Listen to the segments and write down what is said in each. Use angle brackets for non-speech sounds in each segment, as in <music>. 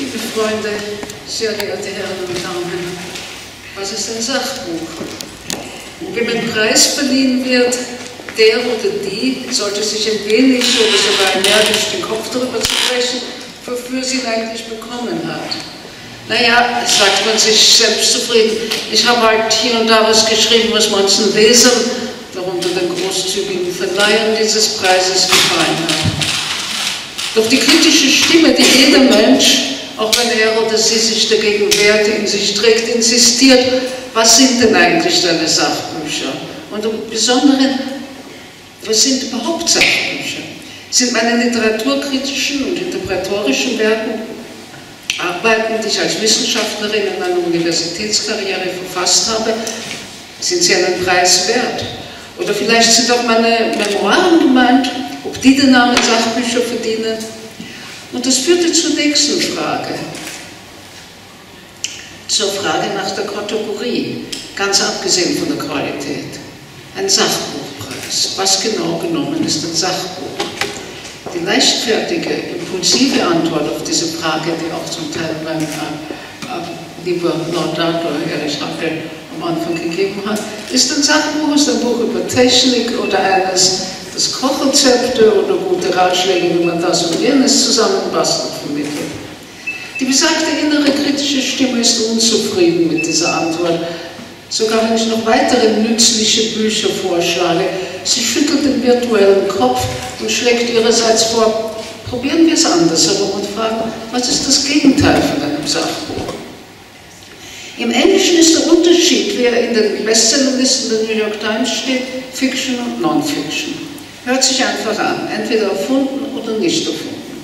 Liebe Freunde, sehr geehrte Herren und Damen, was ist ein Sachbuch? Wenn ein Preis verliehen wird, der oder die sollte sich ein wenig oder sogar energisch den Kopf darüber zerbrechen, wofür sie ihn eigentlich bekommen hat. Naja, sagt man sich selbstzufrieden, ich habe halt hier und da was geschrieben, was manchen Lesern, darunter den großzügigen Verleihern dieses Preises gefallen hat. Doch die kritische Stimme, die jeder Mensch auch wenn er oder sie sich dagegen wehrt, in sich trägt, insistiert, was sind denn eigentlich deine Sachbücher? Und im Besonderen, was sind überhaupt Sachbücher? Sind meine literaturkritischen und interpretorischen Werken Arbeiten, die ich als Wissenschaftlerin in meiner Universitätskarriere verfasst habe, sind sie einen Preis wert? Oder vielleicht sind auch meine Memoiren gemeint, ob die den Namen Sachbücher verdienen? Und das führte zur nächsten Frage, zur Frage nach der Kategorie, ganz abgesehen von der Qualität. Ein Sachbuchpreis. Was genau genommen ist ein Sachbuch? Die leichtfertige, impulsive Antwort auf diese Frage, die auch zum Teil beim äh, äh, lieber Laudator Erich Hackel am Anfang gegeben hat, ist ein Sachbuch, ist ein Buch über Technik oder eines das Kochrezepte oder gute Ratschläge, wie man das und jenes zusammenbastelt, vermittelt. Die besagte innere kritische Stimme ist unzufrieden mit dieser Antwort. Sogar wenn ich noch weitere nützliche Bücher vorschlage, sie schüttelt den virtuellen Kopf und schlägt ihrerseits vor, probieren wir es andersherum und fragen, was ist das Gegenteil von einem Sachbuch? Im Englischen ist der Unterschied, wie er in den Bestsellerlisten der New York Times steht, Fiction und Non-Fiction. Hört sich einfach an, entweder erfunden oder nicht erfunden.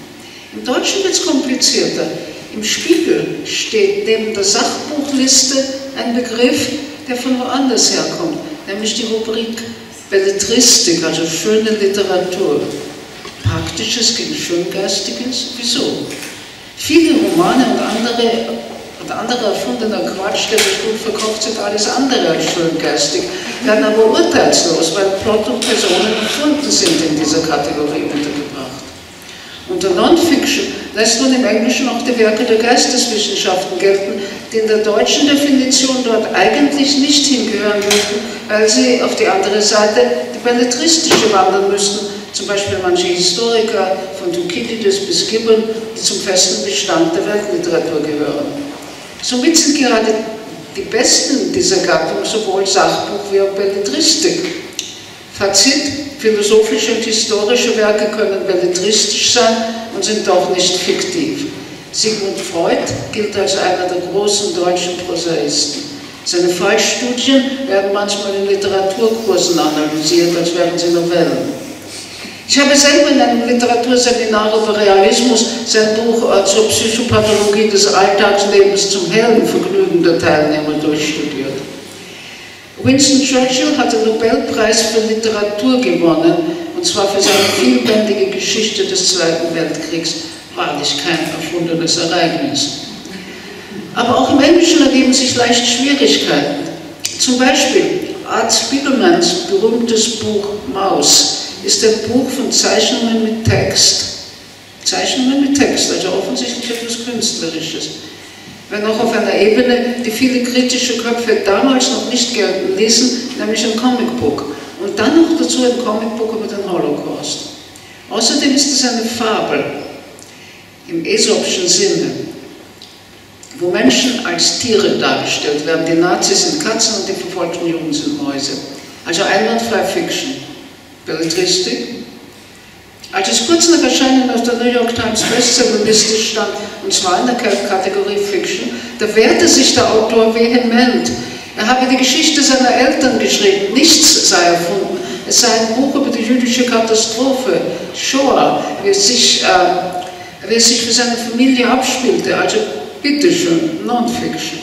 Im Deutschen wird es komplizierter. Im Spiegel steht neben der Sachbuchliste ein Begriff, der von woanders herkommt, nämlich die Rubrik Belletristik, also schöne Literatur. Praktisches gegen Schöngeistiges? Wieso? Viele Romane und andere und anderer erfundener Quatsch, der sich gut verkauft, sind alles andere als schöngeistig, werden aber urteilslos, weil Plot und Personen erfunden sind in dieser Kategorie untergebracht. Unter Non-Fiction lässt man im Englischen auch die Werke der Geisteswissenschaften gelten, die in der deutschen Definition dort eigentlich nicht hingehören würden, weil sie auf die andere Seite, die belletristische, wandern müssten, zum Beispiel manche Historiker, von Thukydides bis Gibbon, die zum festen Bestand der Weltliteratur gehören. Somit sind gerade die besten dieser Gattung sowohl Sachbuch wie auch Belletristik. Fazit, philosophische und historische Werke können belletristisch sein und sind doch nicht fiktiv. Sigmund Freud gilt als einer der großen deutschen Prosaisten. Seine Fallstudien werden manchmal in Literaturkursen analysiert, als wären sie Novellen. Ich habe selber in einem Literaturseminar über Realismus sein Buch äh, zur Psychopathologie des Alltagslebens zum hellen Vergnügen der Teilnehmer durchstudiert. Winston Churchill hat den Nobelpreis für Literatur gewonnen, und zwar für seine vielbändige Geschichte des Zweiten Weltkriegs. Wahrlich kein erfundenes Ereignis. Aber auch im Englischen ergeben sich leicht Schwierigkeiten. Zum Beispiel Art Spiegelmans berühmtes Buch Maus ist ein Buch von Zeichnungen mit Text. Zeichnungen mit Text, also offensichtlich etwas Künstlerisches. Wenn auch auf einer Ebene, die viele kritische Köpfe damals noch nicht gelten ließen, nämlich ein Comicbook. Und dann noch dazu ein Comicbook über den Holocaust. Außerdem ist es eine Fabel im Aesopschen Sinne, wo Menschen als Tiere dargestellt werden. Die Nazis sind Katzen und die verfolgten Juden sind Mäuse. Also einwandfrei Fiction. Belletristik. Als es kurz nach Erscheinen auf der New York Times Bestsellerliste stand, und zwar in der Kategorie Fiction, da wehrte sich der Autor vehement. Er habe die Geschichte seiner Eltern geschrieben, nichts sei erfunden. Es sei ein Buch über die jüdische Katastrophe, Shoah, wie es sich, äh, wie es sich für seine Familie abspielte. Also bitteschön, Non-Fiction.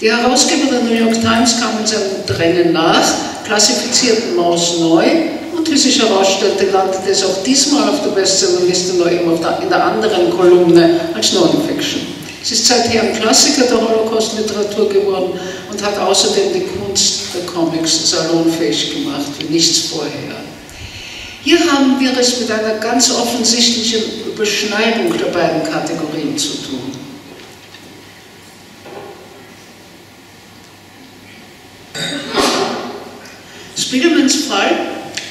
Die Herausgeber der New York Times kamen seinem Drängen nach, klassifizierten Maus neu und wie sich herausstellte, landete es auch diesmal auf der Bestsellerliste noch immer in der anderen Kolumne als Non-Fiction. Es ist seither ein Klassiker der Holocaust-Literatur geworden und hat außerdem die Kunst der Comics salonfähig gemacht, wie nichts vorher. Hier haben wir es mit einer ganz offensichtlichen Überschneidung der beiden Kategorien zu tun. Spiegelmans Fall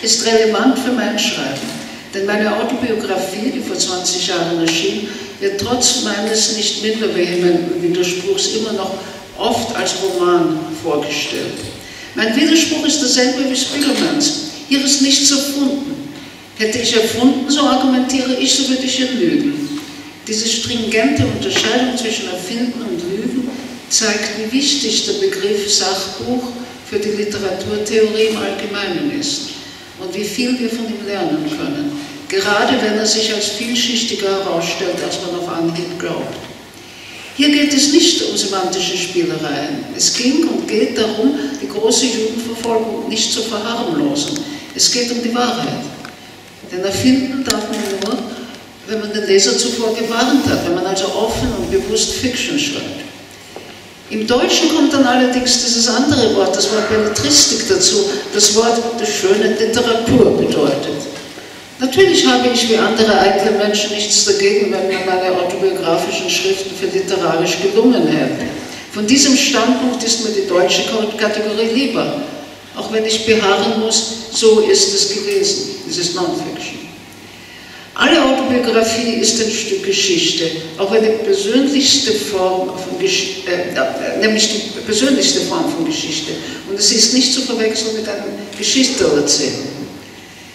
ist relevant für mein Schreiben, denn meine Autobiografie, die vor 20 Jahren erschien, wird trotz meines nicht minder vehementen Widerspruchs immer noch oft als Roman vorgestellt. Mein Widerspruch ist derselbe wie Spiegelmans. Hier ist nichts erfunden. Hätte ich erfunden, so argumentiere ich, so würde ich ja lügen. Diese stringente Unterscheidung zwischen Erfinden und Lügen zeigt, wie wichtig der Begriff Sachbuch für die Literaturtheorie im Allgemeinen ist und wie viel wir von ihm lernen können, gerade wenn er sich als vielschichtiger herausstellt, als man auf Anhieb glaubt. Hier geht es nicht um semantische Spielereien. Es ging und geht darum, die große Judenverfolgung nicht zu verharmlosen. Es geht um die Wahrheit. Denn erfinden darf man nur, wenn man den Leser zuvor gewarnt hat, wenn man also offen und bewusst Fiction schreibt. Im Deutschen kommt dann allerdings dieses andere Wort, das Wort Belletristik dazu, das Wort der schönen Literatur bedeutet. Natürlich habe ich wie andere eitle Menschen nichts dagegen, wenn mir meine autobiografischen Schriften für literarisch gelungen hätten. Von diesem Standpunkt ist mir die deutsche Kategorie lieber, auch wenn ich beharren muss, so ist es gewesen, dieses Non-Fiction. Alle Autobiografie ist ein Stück Geschichte, auch die persönlichste Form von Geschichte, äh, nämlich die persönlichste Form von Geschichte. Und es ist nicht zu verwechseln mit einem Geschichtenerzählen.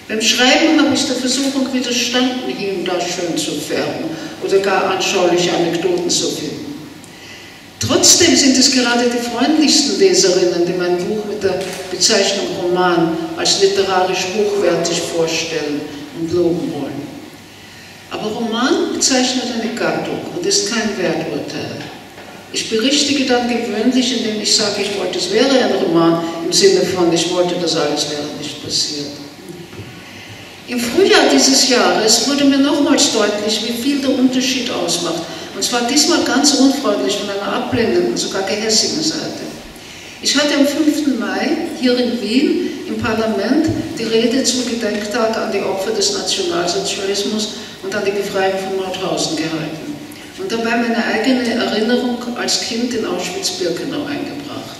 Beim Schreiben habe ich der Versuchung widerstanden, hier und da schön zu färben oder gar anschauliche Anekdoten zu finden. Trotzdem sind es gerade die freundlichsten Leserinnen, die mein Buch mit der Bezeichnung Roman als literarisch hochwertig vorstellen und loben wollen. Aber Roman bezeichnet eine Gattung und ist kein Werturteil. Ich berichtige dann gewöhnlich, indem ich sage, ich wollte, es wäre ein Roman, im Sinne von, ich wollte, das alles wäre nicht passiert. Im Frühjahr dieses Jahres wurde mir nochmals deutlich, wie viel der Unterschied ausmacht. Und zwar diesmal ganz unfreundlich von einer ablehnenden, sogar gehässigen Seite. Ich hatte am 5. Mai hier in Wien im Parlament die Rede zum Gedenktag an die Opfer des Nationalsozialismus und an die Befreiung von Mauthausen gehalten und dabei meine eigene Erinnerung als Kind in Auschwitz-Birkenau eingebracht.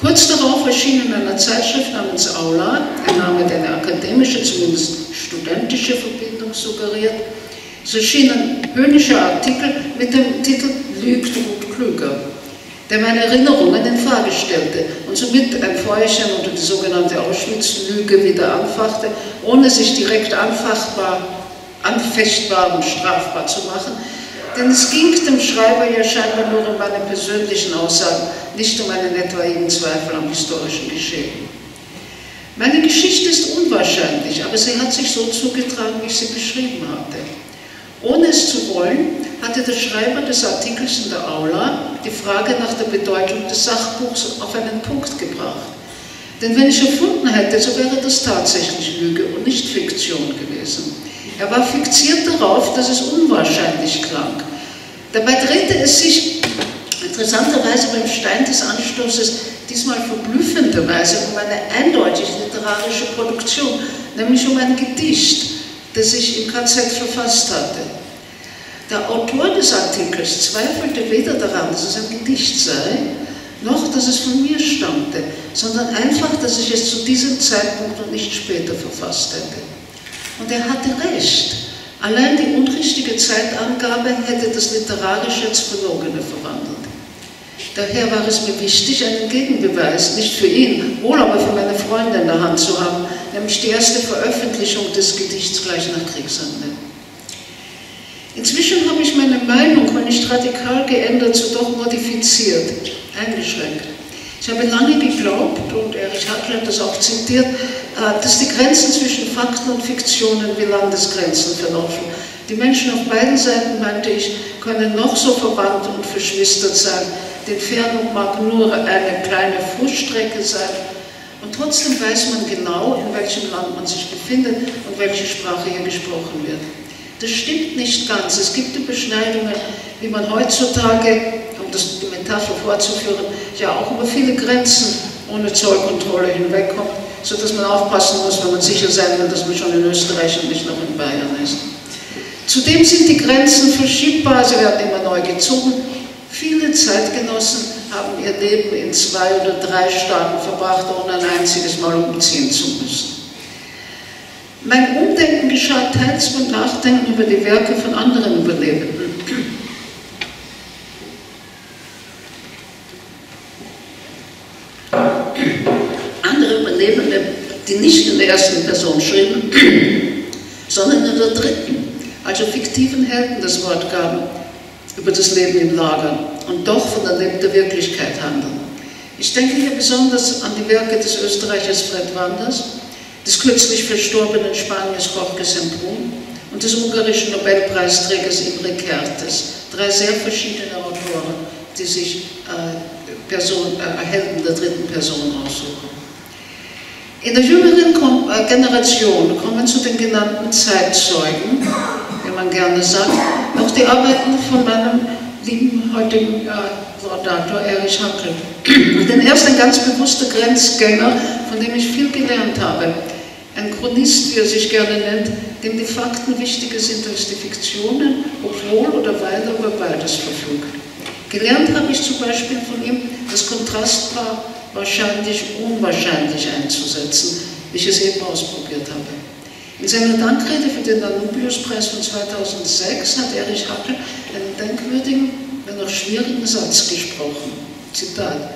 Kurz darauf erschien in einer Zeitschrift namens Aula, ein Name, der eine akademische, zumindest studentische Verbindung suggeriert, so erschien ein höhnischer Artikel mit dem Titel Lügt und Klüger, der meine Erinnerungen in Frage stellte und somit ein Feuerchen unter die sogenannte Auschwitz-Lüge wieder anfachte, ohne sich direkt anfachtbar, anfechtbar und strafbar zu machen, denn es ging dem Schreiber ja scheinbar nur um meine persönlichen Aussagen, nicht um einen etwaigen Zweifel am historischen Geschehen. Meine Geschichte ist unwahrscheinlich, aber sie hat sich so zugetragen, wie ich sie beschrieben hatte. Ohne es zu wollen, hatte der Schreiber des Artikels in der Aula die Frage nach der Bedeutung des Sachbuchs auf einen Punkt gebracht. Denn wenn ich erfunden hätte, so wäre das tatsächlich Lüge und nicht Fiktion gewesen. Er war fixiert darauf, dass es unwahrscheinlich klang. Dabei drehte es sich interessanterweise beim Stein des Anstoßes diesmal verblüffenderweise um eine eindeutig literarische Produktion, nämlich um ein Gedicht, das ich im KZ verfasst hatte. Der Autor des Artikels zweifelte weder daran, dass es ein Gedicht sei, noch dass es von mir stammte, sondern einfach, dass ich es zu diesem Zeitpunkt und nicht später verfasst hätte. Und er hatte recht. Allein die unrichtige Zeitangabe hätte das Literarische ins Verlogene verwandelt. Daher war es mir wichtig, einen Gegenbeweis, nicht für ihn, wohl aber für meine Freunde in der Hand zu haben, nämlich die erste Veröffentlichung des Gedichts gleich nach Kriegsende. Inzwischen habe ich meine Meinung, wenn nicht radikal geändert, so doch modifiziert, eingeschränkt. Ich habe lange geglaubt, und Erich Hackler hat das auch zitiert, dass die Grenzen zwischen Fakten und Fiktionen wie Landesgrenzen verlaufen. Die Menschen auf beiden Seiten, meinte ich, können noch so verwandt und verschwistert sein. Die Entfernung mag nur eine kleine Fußstrecke sein. Und trotzdem weiß man genau, in welchem Land man sich befindet und welche Sprache hier gesprochen wird. Das stimmt nicht ganz. Es gibt Überschneidungen, wie man heutzutage, um das, die Metapher vorzuführen, ja auch über viele Grenzen ohne Zollkontrolle hinwegkommt sodass man aufpassen muss, wenn man sicher sein will, dass man schon in Österreich und nicht noch in Bayern ist. Zudem sind die Grenzen verschiebbar, sie werden immer neu gezogen. Viele Zeitgenossen haben ihr Leben in zwei oder drei Staaten verbracht, ohne ein einziges Mal umziehen zu müssen. Mein Umdenken geschah teils beim Nachdenken über die Werke von anderen Überlebenden. Überlebende, die nicht in der ersten Person schrieben, <clears throat> sondern in der dritten, also fiktiven Helden das Wort gaben über das Leben im Lager und doch von der Wirklichkeit handeln. Ich denke hier besonders an die Werke des Österreichers Fred Wanders, des kürzlich verstorbenen Spaniers Jorge Semprún und des ungarischen Nobelpreisträgers Imre Kertész, drei sehr verschiedene Autoren, die sich äh, Person, äh, Helden der dritten Person aussuchen. In der jüngeren äh, Generation kommen zu den genannten Zeitzeugen, wie man gerne sagt, noch die Arbeiten von meinem lieben heutigen äh, Laudator Erich Hackel. <clears throat> Denn er ist ein ganz bewusster Grenzgänger, von dem ich viel gelernt habe. Ein Chronist, wie er sich gerne nennt, dem die Fakten wichtiger sind als die Fiktionen, obwohl oder weil er über beides verfügt. Gelernt habe ich zum Beispiel von ihm, das Kontrastpaar wahrscheinlich unwahrscheinlich einzusetzen, wie ich es eben ausprobiert habe. In seiner Dankrede für den Danubius-Preis von 2006 hat Erich Hackel einen denkwürdigen, wenn auch schwierigen Satz gesprochen. Zitat.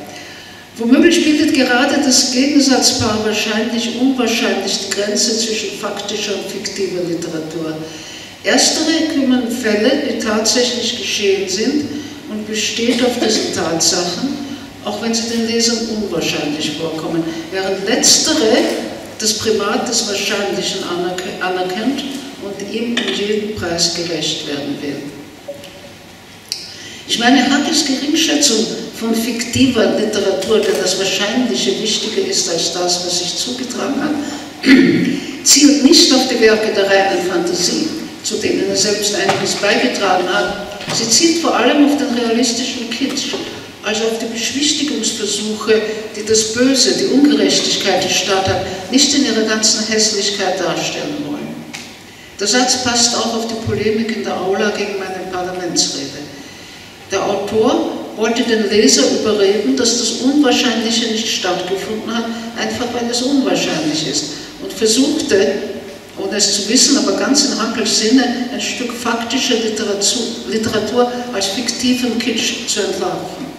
Womöglich bildet gerade das Gegensatzpaar wahrscheinlich unwahrscheinlich die Grenze zwischen faktischer und fiktiver Literatur. Erstere kümmern Fälle, die tatsächlich geschehen sind und besteht auf diesen Tatsachen, auch wenn sie den Lesern unwahrscheinlich vorkommen, während letztere das Primat des Wahrscheinlichen anerkennt und ihm um jeden Preis gerecht werden will. Ich meine, Hackels Geringschätzung von fiktiver Literatur, der das Wahrscheinliche wichtiger ist als das, was sich zugetragen hat, <clears throat> zielt nicht auf die Werke der reinen Fantasie, zu denen er selbst einiges beigetragen hat. Sie zielt vor allem auf den realistischen Kitsch, also auf die Beschwichtigungsversuche, die das Böse, die Ungerechtigkeit, die Staat hat, nicht in ihrer ganzen Hässlichkeit darstellen wollen. Der Satz passt auch auf die Polemik in der Aula gegen meine Parlamentsrede. Der Autor wollte den Leser überreden, dass das Unwahrscheinliche nicht stattgefunden hat, einfach weil es unwahrscheinlich ist. Und versuchte, ohne es zu wissen, aber ganz in Hackels Sinne, ein Stück faktischer Literatur, Literatur als fiktiven Kitsch zu entlarven.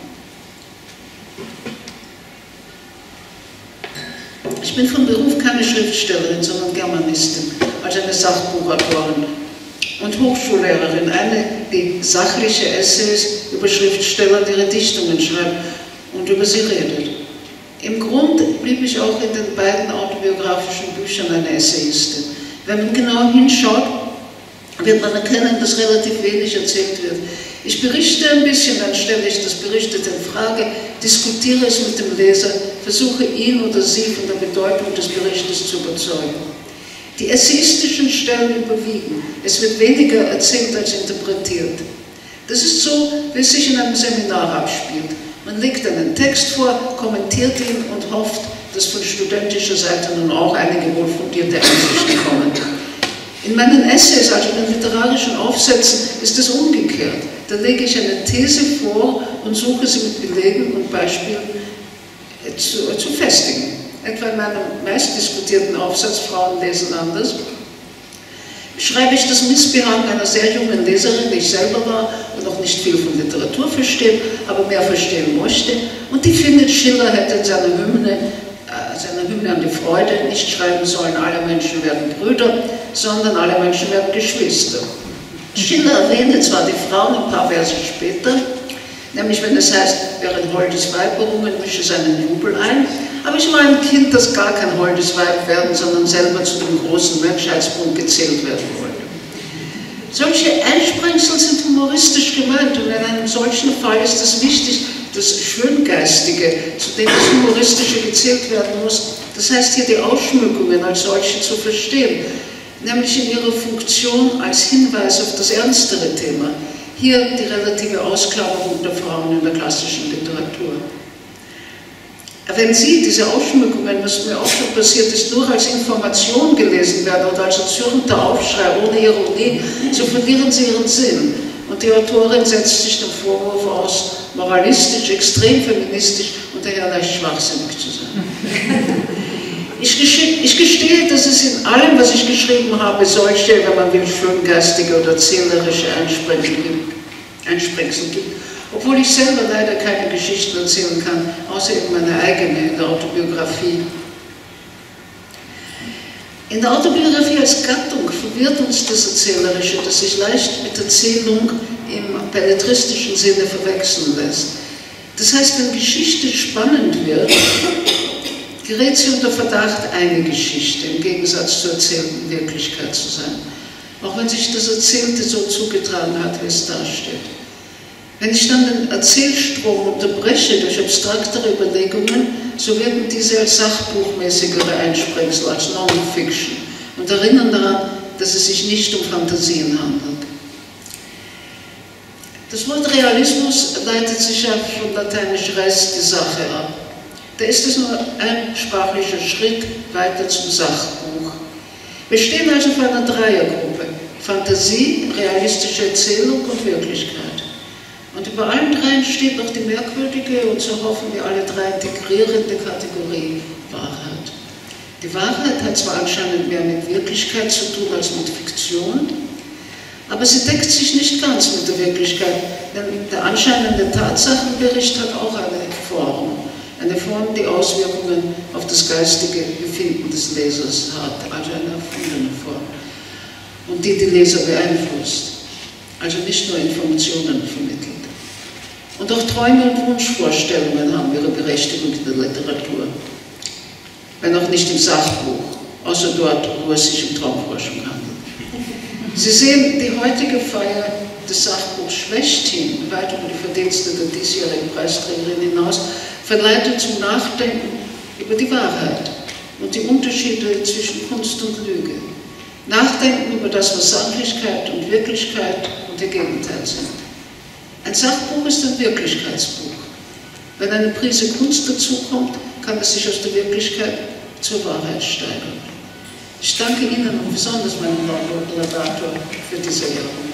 Bin von Beruf keine Schriftstellerin, sondern Germanistin, also eine Sachbuchautorin und Hochschullehrerin, eine, die sachliche Essays über Schriftsteller, die ihre Dichtungen schreibt und über sie redet. Im Grund blieb ich auch in den beiden autobiografischen Büchern eine Essayistin. Wenn man genau hinschaut, wird man erkennen, dass relativ wenig erzählt wird. Ich berichte ein bisschen, dann stelle ich das Berichtete in Frage, diskutiere es mit dem Leser, versuche ihn oder sie von der Bedeutung des Berichtes zu überzeugen. Die essayistischen Stellen überwiegen. Es wird weniger erzählt als interpretiert. Das ist so, wie es sich in einem Seminar abspielt. Man legt einen Text vor, kommentiert ihn und hofft, dass von studentischer Seite nun auch einige wohlfundierte Einsichten kommen. In meinen Essays, also in den literarischen Aufsätzen, ist es umgekehrt. Da lege ich eine These vor und suche sie mit Belegen und Beispielen zu, zu festigen etwa in meinem meistdiskutierten Aufsatz Frauen lesen anders, schreibe ich das Missbehagen einer sehr jungen Leserin, die ich selber war und noch nicht viel von Literatur verstehe, aber mehr verstehen möchte. Und die findet, Schiller hätte in seiner Hymne, äh, seiner Hymne an die Freude nicht schreiben sollen, alle Menschen werden Brüder, sondern alle Menschen werden Geschwister. Schiller erwähnte zwar die Frauen ein paar Verse später, nämlich wenn es heißt, während holdes Weib berungen, mische seinen Jubel ein, aber ich war ein Kind, das gar kein holdes Weib werden, sondern selber zu dem großen Menschheitsbund gezählt werden wollte. Solche Einsprengsel sind humoristisch gemeint und in einem solchen Fall ist es wichtig, das Schöngeistige, zu dem das Humoristische gezählt werden muss, das heißt hier die Ausschmückungen als solche zu verstehen, nämlich in ihrer Funktion als Hinweis auf das ernstere Thema. Hier die relative Ausklammerung der Frauen in der klassischen Literatur. wenn Sie diese Ausschmückungen, was mir auch schon passiert ist, nur als Information gelesen werden oder als zürnter Aufschrei ohne Ironie, so verlieren sie ihren Sinn. Und die Autorin setzt sich dem Vorwurf aus, moralistisch, extrem feministisch und daher leicht schwachsinnig zu sein. <laughs> Ich, gestehe, dass es in allem, was ich geschrieben habe, solche, wenn man will, schöngeistige oder zählerische Einsprengsel gibt. Obwohl ich selber leider keine Geschichten erzählen kann, außer eben meine eigene in der Autobiografie. In der Autobiografie als Gattung verwirrt uns das Erzählerische, das sich leicht mit Erzählung im belletristischen Sinne verwechseln lässt. Das heißt, wenn Geschichte spannend wird, gerät sie unter Verdacht, eine Geschichte im Gegensatz zur erzählten Wirklichkeit zu sein. Auch wenn sich das Erzählte so zugetragen hat, wie es dasteht. Wenn ich dann den Erzählstrom unterbreche durch abstraktere Überlegungen, so werden diese als sachbuchmäßigere Einsprengsel, als Non-Fiction und erinnern daran, dass es sich nicht um Fantasien handelt. Das Wort Realismus leitet sich ja von lateinisch res die Sache ab. Da ist es nur ein sprachlicher Schritt weiter zum Sachbuch. Wir stehen also vor einer Dreiergruppe. Fantasie, realistische Erzählung und Wirklichkeit. Und über allen dreien steht noch die merkwürdige und so hoffen wir alle drei integrierende Kategorie Wahrheit. Die Wahrheit hat zwar anscheinend mehr mit Wirklichkeit zu tun als mit Fiktion, aber sie deckt sich nicht ganz mit der Wirklichkeit, denn der anscheinende Tatsachenbericht hat auch eine Form. Eine Form, die Auswirkungen auf das geistige Befinden des Lesers hat, also eine erfundene Form. Und die die Leser beeinflusst, also nicht nur Informationen vermittelt. Und auch Träume und Wunschvorstellungen haben ihre Berechtigung in der Literatur. Wenn auch nicht im Sachbuch, außer dort, wo es sich um Traumforschung handelt. Sie sehen, die heutige Feier des Sachbuchs schlechthin, weit über die Verdienste der diesjährigen Preisträgerin hinaus, verleitet zum Nachdenken über die Wahrheit und die Unterschiede zwischen Kunst und Lüge. Nachdenken über das, was Sachlichkeit und Wirklichkeit und ihr Gegenteil sind. Ein Sachbuch ist ein Wirklichkeitsbuch. Wenn eine Prise Kunst dazukommt, kann es sich aus der Wirklichkeit zur Wahrheit steigern. Ich danke Ihnen und besonders meinem Laudator für diese Ehrung.